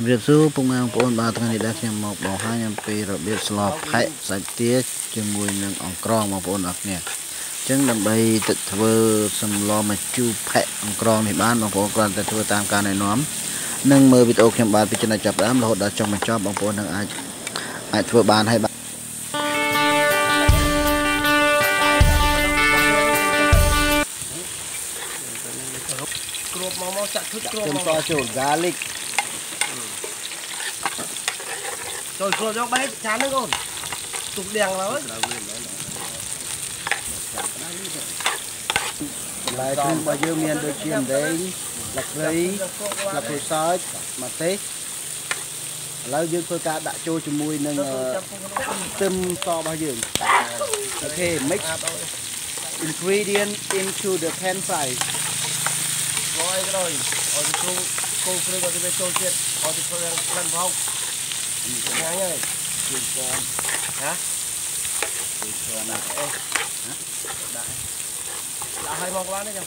ជំរាបសួរពុកម៉ែបងប្អូនបាទថ្ងៃនេះដែរខ្ញុំមកបង្ហាញអំពីរបៀបស្លផែកសាច់ទាជាមួយនឹងអង្ក្រងបងប្អូនអរគ្នាអញ្ចឹងដើម្បីទៅធ្វើសម្លម្ជូរផែកអង្ក្រងនេះបានបងប្អូនគ្រាន់តែធ្វើតាមការណែនាំនិងមើលវីដេអូខ្ញុំបានពីចំណុចចាប់ផ្ដើមរហូតដល់ចុងបញ្ចប់បងប្អូននឹងអាចអាចធ្វើបានហើយបាទគ្របមកមកចាក់ឈុតគ្របខ្ញុំមកសចូល garlic ចូលគ្របយកបេះចានហ្នឹងអូនទុកដៀងឡើយបន្លែគ្រឿងរបស់យើងមានដូចជាម្ទេសលក្ខីស្លឹកក្រូចសើចម្ទេសឥឡូវយើងធ្វើការដាក់ចូលជាមួយនឹងអឺខ្ទឹមសរបស់យើងអូខេ mix ingredient into the pan fry រយក៏ដោយឲ្យទៅគ្រូគោគ្រឿងឲ្យទៅចូលទៀតឲ្យទៅធ្វើក្លិនផោកញ៉ាំហើយជួយស្គាល់ហ៎ជួយស្គាល់ណាស់ដាក់ឲ្យមកបានទេចាំអូនយកពីចេញកលបោះដល់គេយើងដាក់ប្រហុកចូលនោះពីខោម៉ូដូស្តេឌីមក្លាត់ធ្និតប៊ីចេងដាក់ប៊ីចេង Ngang ơi. Chuyền con. Hả? Chuyền con à, em. Hả? Đại. Đã hai mong quá nữa kìa.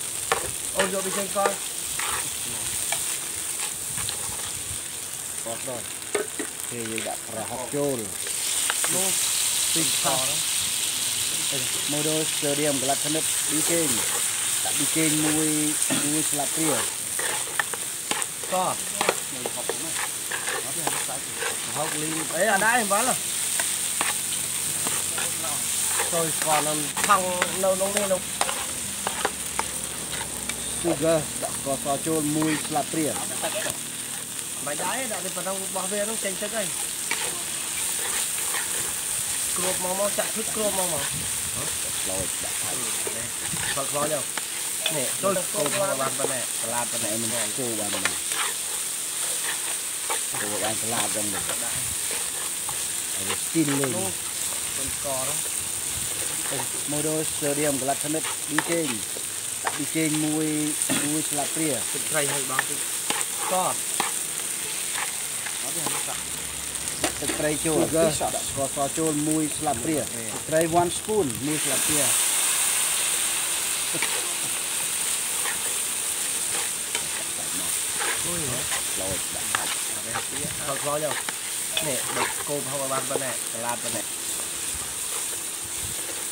ôi rồi bị chuyền coi, Cọt rồi. Thì đã ra học chôn. Lô. Tinh thọ đó. Modo Stadium là thân đất đi kênh. Đã đi kênh nuôi nuôi sạp riêng, co. Mình học nữa học lý đấy là đây bán rồi rồi còn um, thằng nâu nông lên đâu sugar có so chôn mùi là tiền mày đáy đã đi vào trong bảo vệ nó chênh chất này cột màu màu chặt thức cột màu màu. Rồi đã thấy. Ừ, Phật vào nhau nè tôi cột màu bàn bên này là bên này mình cột bàn này លោចយកនេះចូលគោផងបានប៉ុណ្ណេះសាឡាតប៉ុណ្ណេះតែមិនគោបានណាគោបានស្លាបចឹងទៅដាក់ហើយវាស្ទីលលេងនោះប៉ុនកនោះម៉ូដូស្តេឌីមក្លាត់ធ្និតប៊ីចេងដាក់ប៊ីចេងមួយមួយស្លាបព្រាទឹកត្រីឲ្យបងតិចក៏អត់ទេហាក់សាច់ទឹកត្រីចូលដាក់ស្ករសចូលមួយស្លាបព្រាទឹកត្រី1 spoon មួយស្លាបព្រា លូចដាក់ថៃ ខលខ្លោចយកនេះដឹកគោផងបានប៉ុណ្ណេះសាឡាតប៉ុណ្ណេះ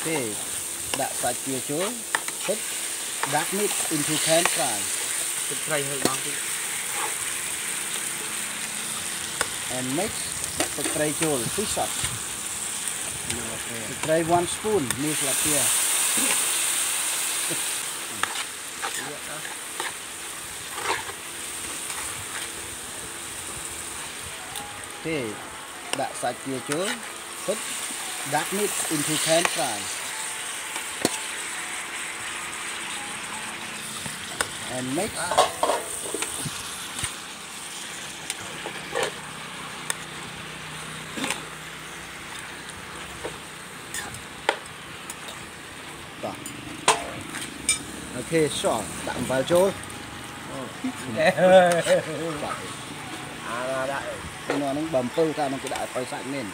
ទេដាក់សាច់ទាចូលទឹកដាក់ mix into pan fry ទឹកត្រីឲ្យបងតិច and mix ដាក់ទឹកត្រីចូល fish sauce ទឹកត្រី1 spoon មួយស្លាបព្រា ទេដាក់សាច់ទាចូលទឹកដាក់ mix into pan fry and mix បាទអូខេសោះដា ក់អំបិលចូលអាដាក់ក្នុងហ្នឹងបើអំពិលថានឹងគេដាក់ឲ្យបើសាច់មែន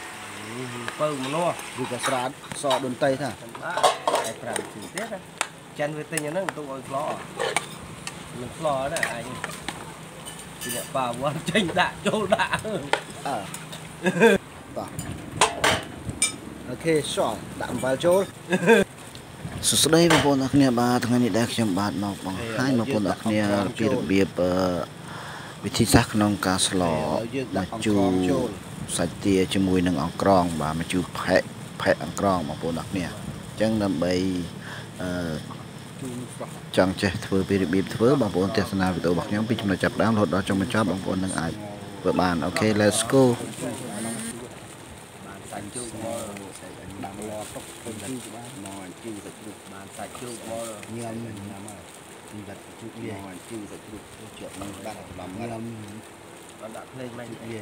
ពៅមនុស្សឬក៏ស្រាតសដូនតៃថាបាទតែប្រាប់ជិះទៀតចាន់វាទិញអាហ្នឹងទុកឲ្យខ្លោនឹងខ្លោដែរអញពីអ្នកប៉ាវ៉ាន់ចេញដាក់ចូលដាក់អើបាទអូខេសោះដាក់អំបិលចូលសួស្តីបងប្អូនអរគ្នាបាទថ្ងៃនេះដែរខ្ញុំបាទមកបង្ហាញបងប្អូនអរគ្នាពីរបៀបអឺ វិធីសាស្ត្រក្នុងការស្លដាក់ជូរសាច់ទាជាមួយនឹងអង្ក្រង បាទមកជូរផែកផែកអង្ក្រងបងប្អូនអរគ្នាអញ្ចឹងដើម្បីអឺចង់ចេះធ្វើពីរបៀបធ្វើបងប្អូនទស្សនាវីដេអូរបស់ខ្ញុំពីចំណុចចាប់ផ្ដើមរហូតដល់ចុងបញ្ចប់បងប្អូននឹងអាចធ្វើបានអូខេ let's go បានសាច់ជូកមកដាំលទុកពេញជូកបានមកជូកសាច់ជ្រូកបានសាច់ជ្រូកមកញ៉ាំញ៉ាំហើយ ពីបាត់ជុកវាមកជូរសាច់ជ្រូកជាប់នឹងបាត់បំងាត់ញ៉ាំអត់ដាក់ភ្លេងមិនទេវា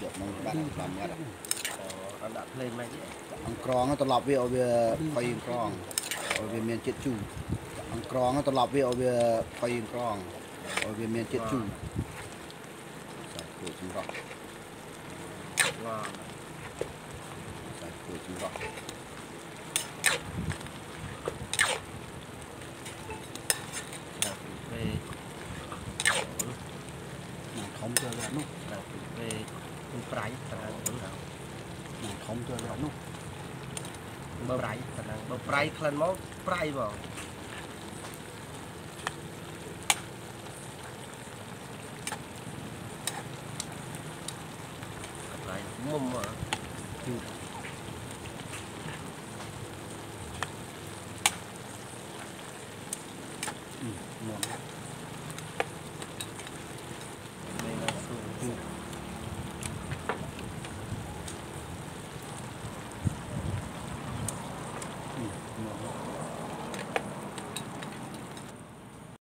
ជាប់នឹងបាត់បំងាត់អត់ដាក់ភ្លេងមិនទេអង្ក្រងត្រឡប់វាឲ្យវាផុយអង្ក្រងឲ្យវាមានជាតិជូរអង្ក្រងត្រឡប់វាឲ្យវាផុយអង្ក្រងឲ្យវាមានជាតិជូរសាច់គោចម្រោះវ៉ា ធំចូលនោះពេលគឺប្រៃត្រូវទៅណាធំចូលនោះបើប្រៃទៅបើប្រៃក្លិនមកប្រៃបងប្រៃមុំមកគឺមុំ